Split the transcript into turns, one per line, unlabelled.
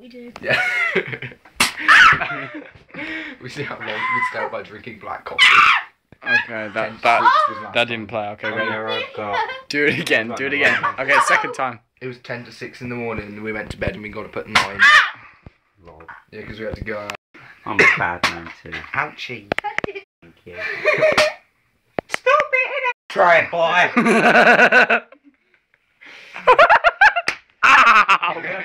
we do.
Yeah. we see how long we stay by drinking black coffee.
Okay, that that
six was last
that didn't play. Okay,
Oh,
ready?
yeah, I've got.
Do it again. Do it again. Okay, second time.
It was 10 to 6 in the morning and we went to bed and we got up at 9.
Lol.
Yeah, because we had to go out.
I'm a bad man too. Ouchie. Thank you. Stop it! Try it, boy. I'm gonna